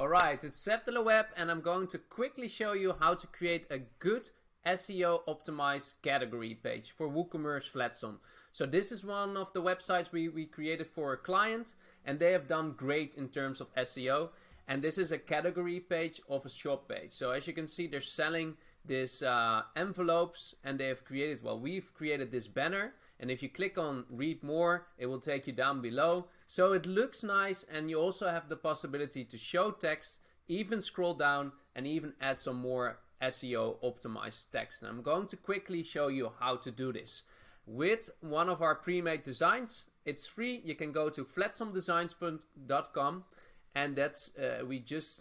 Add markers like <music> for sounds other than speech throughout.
Alright, it's Seb de la Web and I'm going to quickly show you how to create a good SEO optimized category page for WooCommerce Flatsome. So this is one of the websites we, we created for a client and they have done great in terms of SEO. And this is a category page of a shop page. So as you can see, they're selling this uh, envelopes and they have created, well, we've created this banner. And if you click on read more, it will take you down below. So it looks nice and you also have the possibility to show text, even scroll down and even add some more SEO optimized text. And I'm going to quickly show you how to do this. With one of our pre-made designs, it's free. You can go to flatsomedesigns.com and that's uh, we just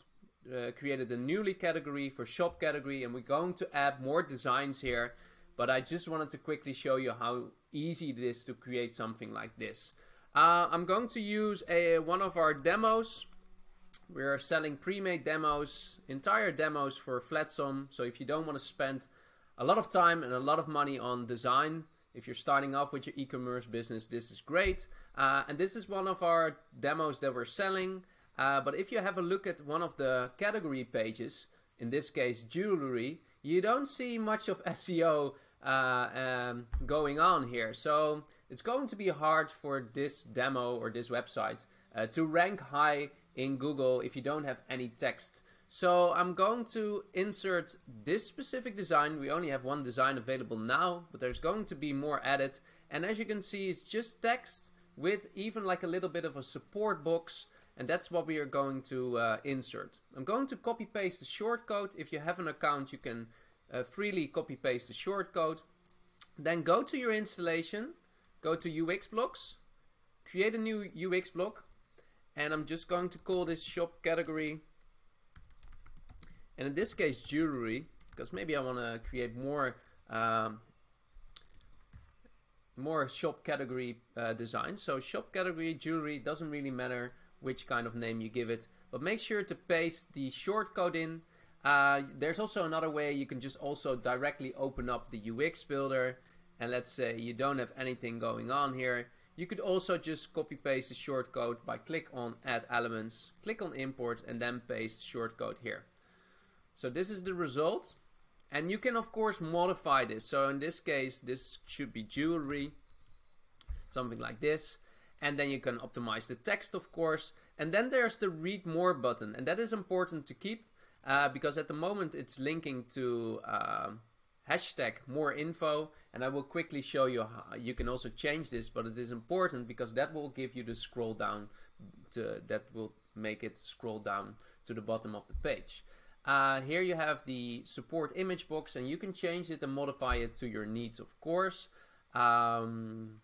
uh, created a newly category for shop category and we're going to add more designs here but I just wanted to quickly show you how easy it is to create something like this. Uh, I'm going to use a one of our demos. We're selling pre-made demos, entire demos for Flatsome. So if you don't want to spend a lot of time and a lot of money on design, if you're starting off with your e-commerce business, this is great. Uh, and this is one of our demos that we're selling. Uh, but if you have a look at one of the category pages, in this case jewelry, you don't see much of <laughs> SEO um, going on here. So it's going to be hard for this demo or this website uh, to rank high in Google if you don't have any text. So I'm going to insert this specific design. We only have one design available now, but there's going to be more added. And as you can see, it's just text with even like a little bit of a support box and that's what we are going to uh, insert. I'm going to copy paste the shortcode. If you have an account, you can uh, freely copy paste the shortcode. Then go to your installation, go to UX blocks, create a new UX block, and I'm just going to call this shop category. And in this case, jewelry, because maybe I want to create more um, more shop category uh, design. So shop category jewelry doesn't really matter which kind of name you give it. But make sure to paste the shortcode in. Uh, there's also another way you can just also directly open up the UX builder and let's say you don't have anything going on here. You could also just copy paste the shortcode by click on add elements, click on import and then paste shortcode here. So this is the result and you can of course modify this. So in this case this should be jewelry, something like this and then you can optimize the text of course and then there's the read more button and that is important to keep uh, because at the moment it's linking to uh, hashtag more info and I will quickly show you how you can also change this but it is important because that will give you the scroll down to that will make it scroll down to the bottom of the page. Uh, here you have the support image box and you can change it and modify it to your needs of course. Um,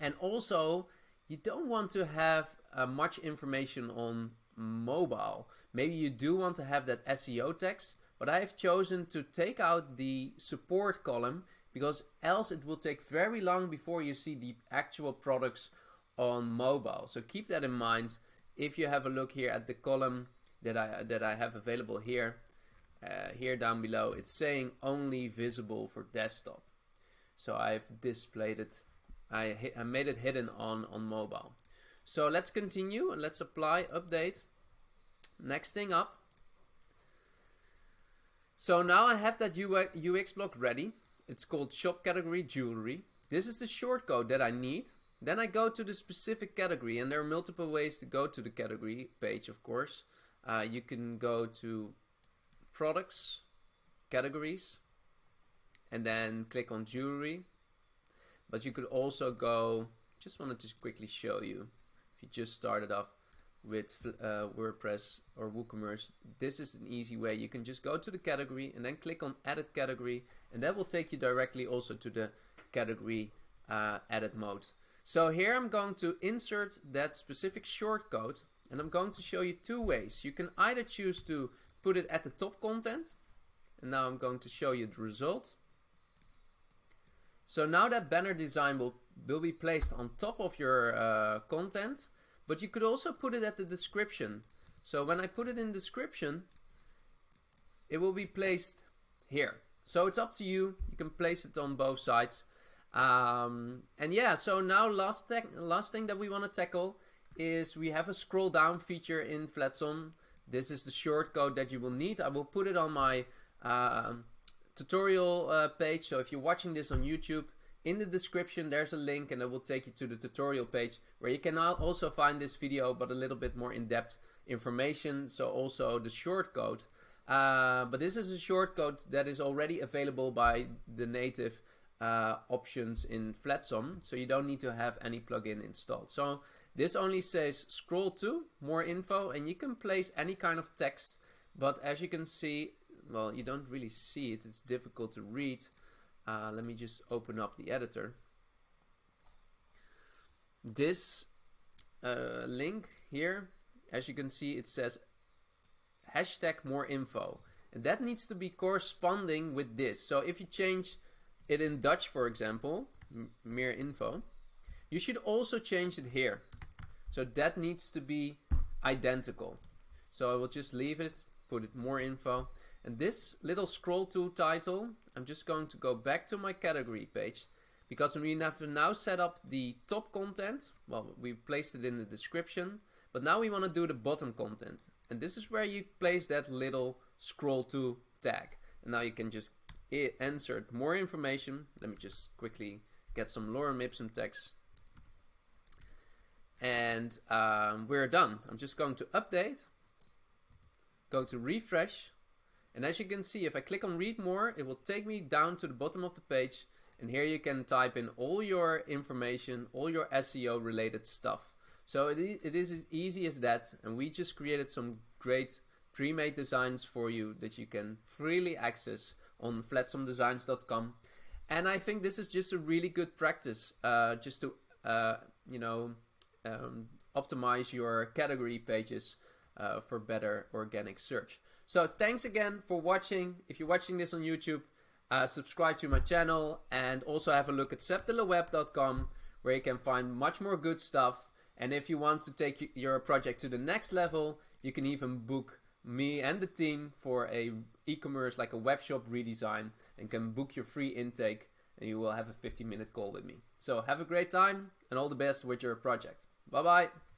and also you don't want to have uh, much information on mobile. Maybe you do want to have that SEO text, but I have chosen to take out the support column because else it will take very long before you see the actual products on mobile. So keep that in mind if you have a look here at the column that I that I have available here. Uh, here down below it's saying only visible for desktop. So I've displayed it I, I made it hidden on, on mobile. So let's continue and let's apply update. Next thing up. So now I have that UX block ready. It's called shop category jewelry. This is the shortcode that I need. Then I go to the specific category and there are multiple ways to go to the category page of course. Uh, you can go to products, categories, and then click on jewelry but you could also go, just wanted to quickly show you, if you just started off with uh, WordPress or WooCommerce, this is an easy way. You can just go to the category and then click on edit category and that will take you directly also to the category uh, edit mode. So here I'm going to insert that specific shortcode and I'm going to show you two ways. You can either choose to put it at the top content and now I'm going to show you the result so now that banner design will, will be placed on top of your uh, content, but you could also put it at the description. So when I put it in description, it will be placed here. So it's up to you. You can place it on both sides. Um, and yeah, so now last, last thing that we want to tackle is we have a scroll down feature in Flatsome this is the shortcode that you will need. I will put it on my uh, tutorial uh, page. So if you're watching this on YouTube, in the description there's a link and it will take you to the tutorial page where you can also find this video but a little bit more in-depth information. So also the shortcode. Uh, but this is a shortcode that is already available by the native uh, options in Flatsome, so you don't need to have any plugin installed. So this only says scroll to more info, and you can place any kind of text. But as you can see, well, you don't really see it. It's difficult to read. Uh, let me just open up the editor. This uh, link here, as you can see, it says hashtag more info. And that needs to be corresponding with this. So if you change it in Dutch, for example, meer info, you should also change it here. So that needs to be identical. So I will just leave it, put it more info. And this little scroll to title, I'm just going to go back to my category page because we have now set up the top content. Well, we placed it in the description, but now we want to do the bottom content. And this is where you place that little scroll to tag. And now you can just insert more information. Let me just quickly get some lorem ipsum text. And um, we're done. I'm just going to update, go to refresh. And as you can see, if I click on read more, it will take me down to the bottom of the page. And here you can type in all your information, all your SEO related stuff. So it, it is as easy as that. And we just created some great pre-made designs for you that you can freely access on flatsomedesigns.com. And I think this is just a really good practice, uh, just to uh, you know um, optimize your category pages uh, for better organic search. So thanks again for watching. If you're watching this on YouTube, uh, subscribe to my channel and also have a look at sebdelaweb.com where you can find much more good stuff. And if you want to take your project to the next level, you can even book me and the team for a e-commerce like a web shop redesign and can book your free intake and you will have a 15 minute call with me. So have a great time and all the best with your project. Bye bye.